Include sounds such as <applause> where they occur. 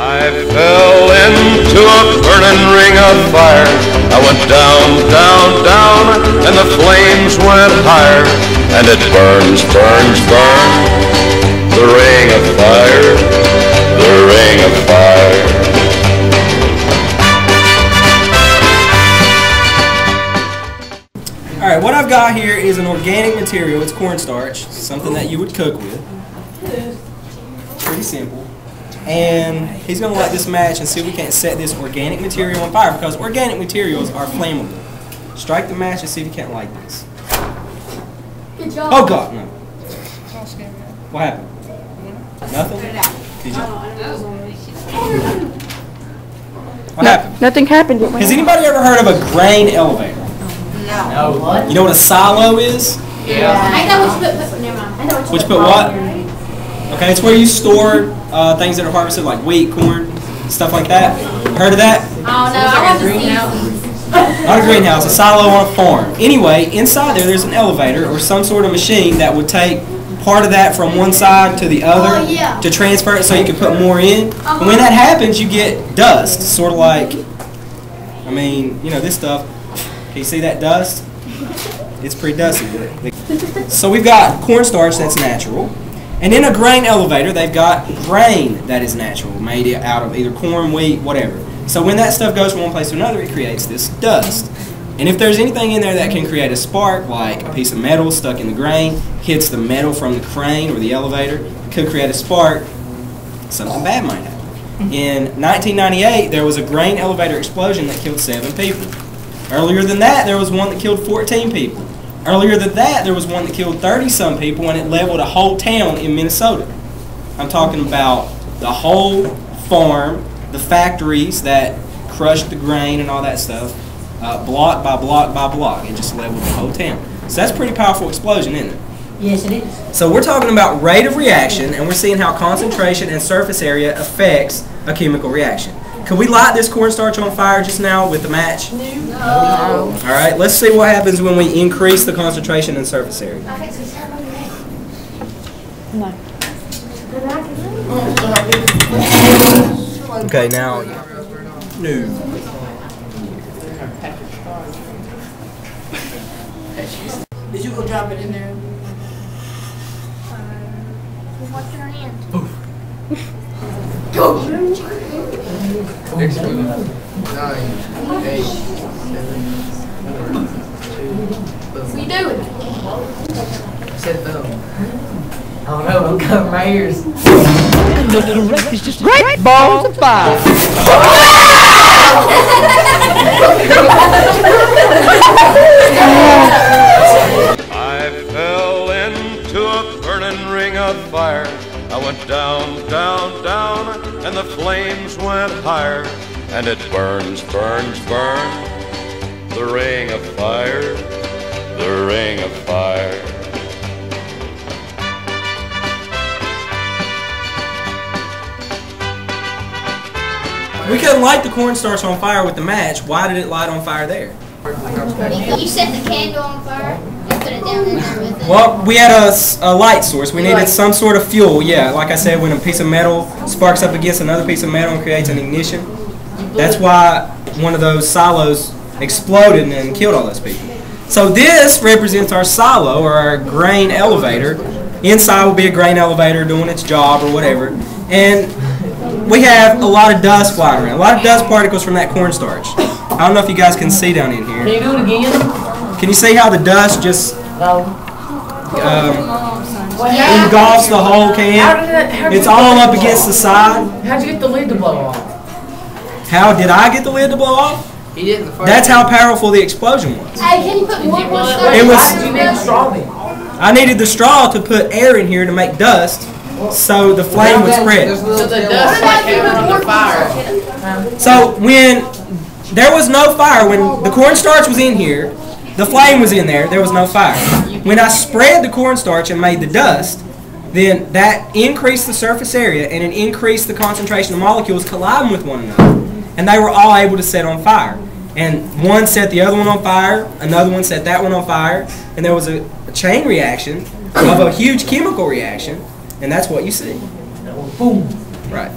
I fell into a burning ring of fire. I went down, down, down, and the flames went higher. And it burns, burns, burns. The ring of fire, the ring of fire. All right, what I've got here is an organic material. It's cornstarch, something that you would cook with. Pretty simple. And he's going to light this match and see if we can't set this organic material on fire because organic materials are flammable. Strike the match and see if you can't light this. Good job. Oh God, no. What happened? Nothing? Did you? Oh, what happened? Nothing happened. It went Has anybody ever heard of a grain elevator? No. No. What? You know what a silo is? Yeah. I know what you put, put, never mind. I know what you Which put. put what? Okay, it's where you store uh, things that are harvested, like wheat, corn, stuff like that. Heard of that? Oh, no, I want the seeds. Not a greenhouse, a silo on a farm. Anyway, inside there, there's an elevator or some sort of machine that would take part of that from one side to the other Oh, yeah. to transfer it so you can put more in. And when that happens, you get dust, sort of like, I mean, you know, this stuff. Can you see that dust? It's pretty dusty. <laughs> So we've got cornstarch that's natural. And in a grain elevator, they've got grain that is natural, made out of either corn, wheat, whatever. So when that stuff goes from one place to another, it creates this dust. And if there's anything in there that can create a spark, like a piece of metal stuck in the grain, hits the metal from the crane or the elevator, could create a spark, something bad might happen. In 1998, there was a grain elevator explosion that killed seven people. Earlier than that, there was one that killed 14 people. Earlier than that, there was one that killed 30 some people and it leveled a whole town in Minnesota. I'm talking about the whole farm, the factories that crushed the grain and all that stuff, uh, block by block by block. It just leveled the whole town. So that's a pretty powerful explosion, isn't it? Yes, it is. So we're talking about rate of reaction, and we're seeing how concentration and surface area affects a chemical reaction. Could we light this cornstarch on fire just now with the match? No. All right, let's see what happens when we increase the concentration and surface area. No. Okay, now. No. Did you go drop it in there? Uh, What's your hand? <laughs> Nine, eight, seven, What are you doing? said boom. I don't know. I'm covering my ears. Great balls of fire. And it burns, burns, burns. The ring of fire, the ring of fire. We couldn't light the cornstarch on fire with the match. Why did it light on fire there? You set the candle on fire and put it down in there with it. Well, we had a light source. We needed some sort of fuel. Yeah, like I said, when a piece of metal sparks up against another piece of metal and creates an ignition, that's why one of those silos exploded and killed all those people. So this represents our silo or our grain elevator. Inside will be a grain elevator doing its job or whatever. And we have a lot of dust flying around, a lot of dust particles from that cornstarch. I don't know if you guys can see down in here. Can you do it again? Can you see how the dust just No. um, engulfs the whole can. did it? How'd you It's all up against the side. How'd you get the lid to blow off? How did I get the lid to blow off? He didn't the first That's how powerful the explosion was. Hey, can you put more cornstarch? It was- Why did you need straw then? I needed the straw to put air in here to make dust so the flame would spread. So the dust like came from the fire. So when there was no fire, when the cornstarch was in here, the flame was in there, there was no fire. When I spread the cornstarch and made the dust, then that increased the surface area and it increased the concentration of molecules colliding with one another. And they were all able to set on fire. And one set the other one on fire, another one set that one on fire, and there was a, a chain reaction of a huge chemical reaction, and that's what you see. Boom. Right.